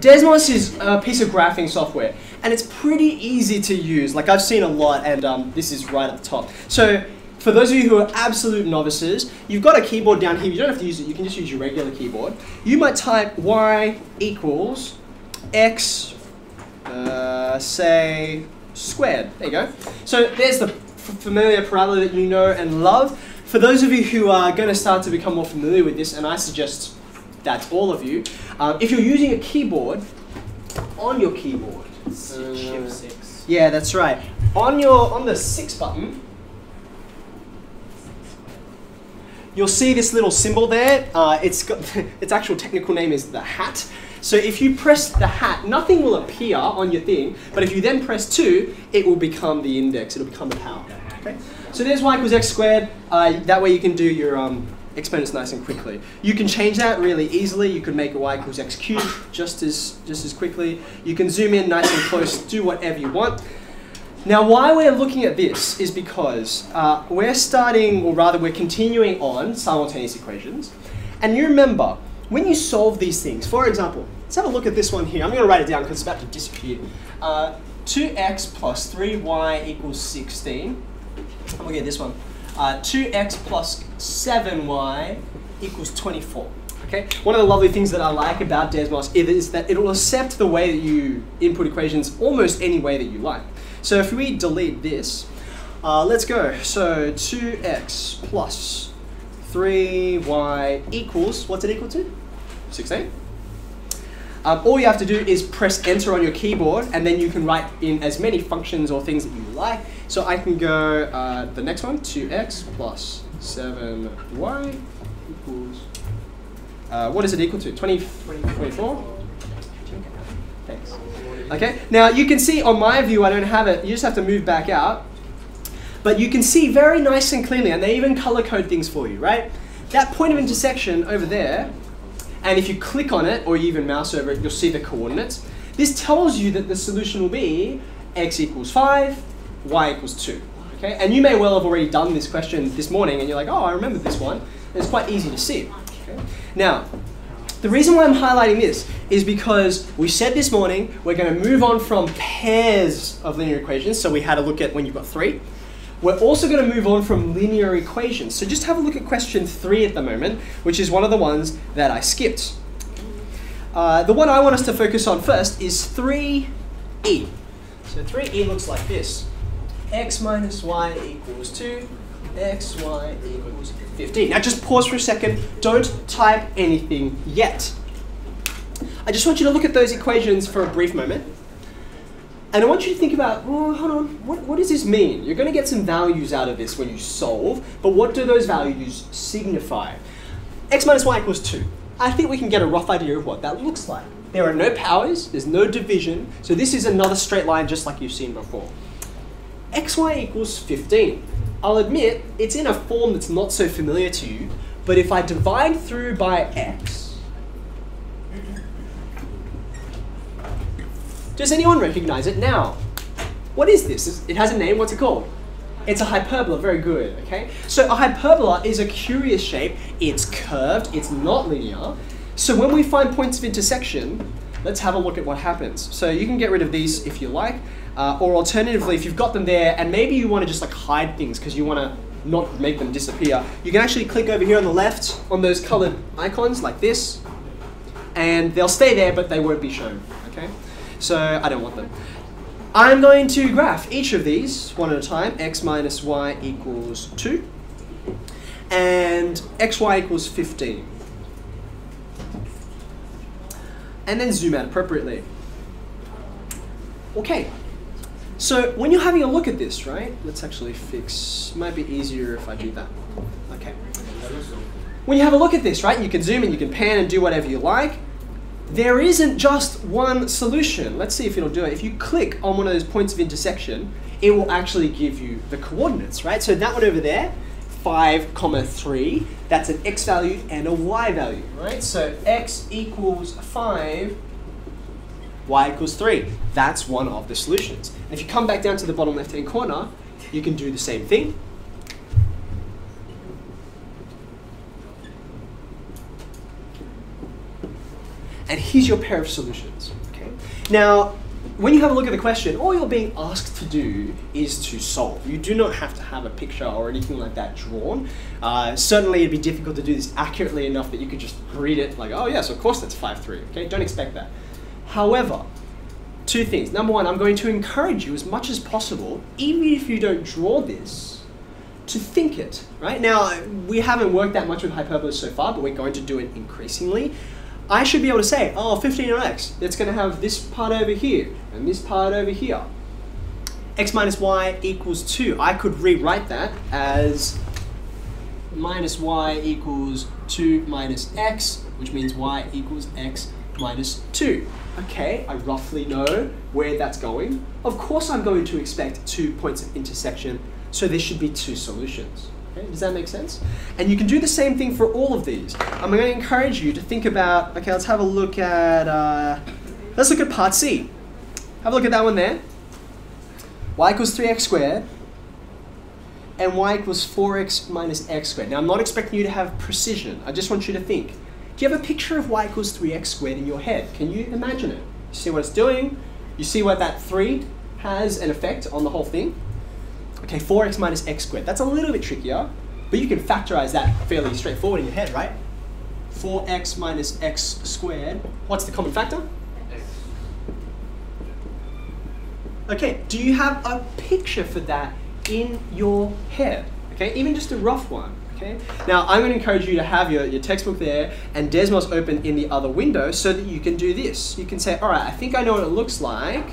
Desmos is a piece of graphing software, and it's pretty easy to use. Like I've seen a lot, and um, this is right at the top. So for those of you who are absolute novices, you've got a keyboard down here. You don't have to use it. You can just use your regular keyboard. You might type y equals x, uh, say, squared. There you go. So there's the familiar parabola that you know and love. For those of you who are going to start to become more familiar with this, and I suggest that's all of you, um, if you're using a keyboard, on your keyboard, uh, Shift six. yeah, that's right. On your on the six button, you'll see this little symbol there. Uh, it's got its actual technical name is the hat. So if you press the hat, nothing will appear on your thing. But if you then press two, it will become the index. It'll become the power. Okay. So there's y equals x squared. Uh, that way you can do your um, exponents nice and quickly. You can change that really easily. You could make it y equals x cubed just as just as quickly. You can zoom in nice and close. Do whatever you want. Now, why we're looking at this is because uh, we're starting, or rather, we're continuing on simultaneous equations. And you remember, when you solve these things, for example, let's have a look at this one here. I'm going to write it down because it's about to disappear. Uh, 2x plus 3y equals 16. I'm going to get this one. Uh, 2x plus 7y equals 24. Okay. One of the lovely things that I like about Desmos is that it will accept the way that you input equations almost any way that you like. So if we delete this, uh, let's go. So 2x plus 3y equals, what's it equal to? 16. Um, all you have to do is press enter on your keyboard and then you can write in as many functions or things that you like. So I can go, uh, the next one, 2x plus 7y equals, uh, what is it equal to? 20, 24? Thanks. Okay, now you can see on my view, I don't have it, you just have to move back out. But you can see very nice and clearly, and they even color code things for you, right? That point of intersection over there, and if you click on it, or you even mouse over it, you'll see the coordinates. This tells you that the solution will be x equals 5, y equals 2. Okay, and you may well have already done this question this morning, and you're like, oh, I remember this one. And it's quite easy to see. Okay? Now, the reason why I'm highlighting this is because we said this morning we're going to move on from pairs of linear equations. So we had a look at when you've got three. We're also going to move on from linear equations. So just have a look at question three at the moment, which is one of the ones that I skipped. Uh, the one I want us to focus on first is 3e. So 3e looks like this. X minus y equals 2, x, y equals 15. Now just pause for a second. Don't type anything yet. I just want you to look at those equations for a brief moment. And I want you to think about, well, hold on, what, what does this mean? You're going to get some values out of this when you solve, but what do those values signify? x minus y equals 2. I think we can get a rough idea of what that looks like. There are no powers, there's no division, so this is another straight line just like you've seen before. Xy equals 15. I'll admit, it's in a form that's not so familiar to you, but if I divide through by x, Does anyone recognize it now? What is this? It has a name, what's it called? It's a hyperbola, very good, okay? So a hyperbola is a curious shape. It's curved, it's not linear. So when we find points of intersection, let's have a look at what happens. So you can get rid of these if you like, uh, or alternatively, if you've got them there and maybe you want to just like hide things because you want to not make them disappear, you can actually click over here on the left on those colored icons like this, and they'll stay there, but they won't be shown, okay? So I don't want them. I'm going to graph each of these one at a time. x minus y equals 2. And xy equals 15. And then zoom out appropriately. Okay. So when you're having a look at this, right? Let's actually fix, might be easier if I do that. Okay. When you have a look at this, right, you can zoom and you can pan and do whatever you like there isn't just one solution. Let's see if it'll do it. If you click on one of those points of intersection, it will actually give you the coordinates, right? So that one over there, 5 comma 3, that's an x value and a y value, right? So x equals 5, y equals 3. That's one of the solutions. And if you come back down to the bottom left-hand corner, you can do the same thing. And here's your pair of solutions. Okay. Now, when you have a look at the question, all you're being asked to do is to solve. You do not have to have a picture or anything like that drawn. Uh, certainly, it'd be difficult to do this accurately enough that you could just read it like, oh yes, of course that's 5, 3. Okay, don't expect that. However, two things. Number one, I'm going to encourage you as much as possible, even if you don't draw this, to think it, right? Now, we haven't worked that much with hyperbolas so far, but we're going to do it increasingly. I should be able to say, oh, 15 on x, it's going to have this part over here and this part over here. x minus y equals 2. I could rewrite that as minus y equals 2 minus x, which means y equals x minus 2. Okay, I roughly know where that's going. Of course I'm going to expect two points of intersection, so there should be two solutions. Okay, does that make sense? And you can do the same thing for all of these. I'm going to encourage you to think about, okay, let's have a look at, uh, let's look at part C. Have a look at that one there. y equals 3x squared and y equals 4x minus x squared. Now I'm not expecting you to have precision. I just want you to think. Do you have a picture of y equals 3x squared in your head? Can you imagine it? You see what it's doing? You see what that 3 has an effect on the whole thing? Okay, 4x minus x squared. That's a little bit trickier, but you can factorize that fairly straightforward in your head, right? 4x minus x squared. What's the common factor? Okay, do you have a picture for that in your head? Okay, even just a rough one. Okay. Now I'm going to encourage you to have your, your textbook there and Desmos open in the other window so that you can do this. You can say, all right, I think I know what it looks like.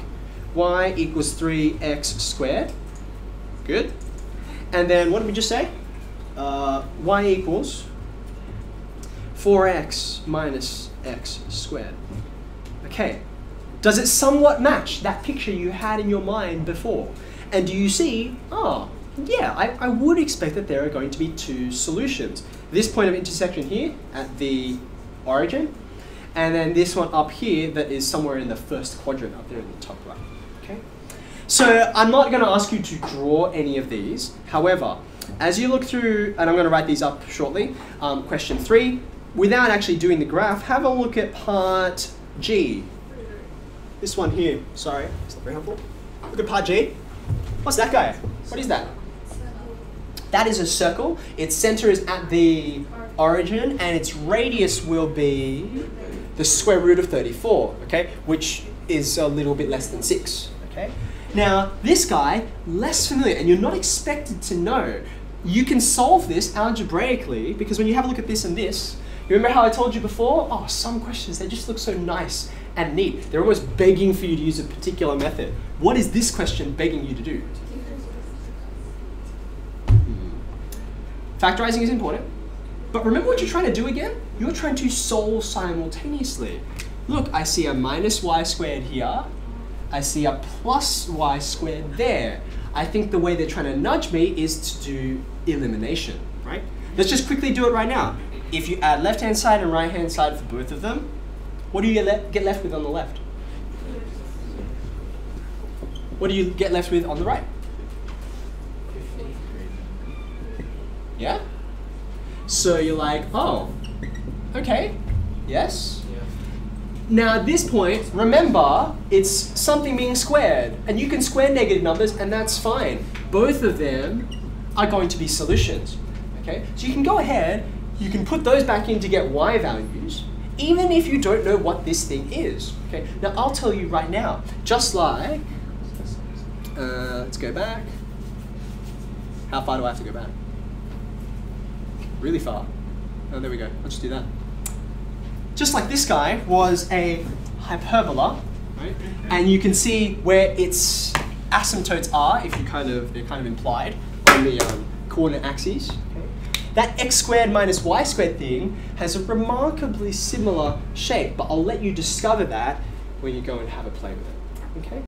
y equals 3x squared. Good. And then what did we just say? Uh, y equals 4x minus x squared. Okay. Does it somewhat match that picture you had in your mind before? And do you see, oh, yeah, I, I would expect that there are going to be two solutions. This point of intersection here at the origin, and then this one up here that is somewhere in the first quadrant up there in the top right. Okay. So I'm not going to ask you to draw any of these. However, as you look through, and I'm going to write these up shortly, um, question three, without actually doing the graph, have a look at part G. This one here, sorry, it's not very helpful. Look at part G. What's that guy? What is that? That is a circle. Its center is at the origin, and its radius will be the square root of 34, okay? Which is a little bit less than 6, okay? Now, this guy, less familiar, and you're not expected to know. You can solve this algebraically, because when you have a look at this and this, you remember how I told you before? Oh, some questions, they just look so nice and neat. They're almost begging for you to use a particular method. What is this question begging you to do? Factorizing is important. But remember what you're trying to do again? You're trying to solve simultaneously. Look, I see a minus y squared here. I see a plus y squared there. I think the way they're trying to nudge me is to do elimination, right? Let's just quickly do it right now. If you add left-hand side and right-hand side for both of them, what do you get left with on the left? What do you get left with on the right? Yeah? So you're like, oh, okay, yes. Yeah. Now at this point, remember, it's something being squared. And you can square negative numbers and that's fine. Both of them are going to be solutions. Okay? So you can go ahead, you can put those back in to get y values, even if you don't know what this thing is. Okay? Now I'll tell you right now, just like, uh, let's go back. How far do I have to go back? Really far. Oh, there we go. Let's just do that. Just like this guy was a hyperbola, right? And you can see where its asymptotes are, if you kind of, they're kind of implied on the um, coordinate axes. That x squared minus y squared thing has a remarkably similar shape, but I'll let you discover that when you go and have a play with it. Okay?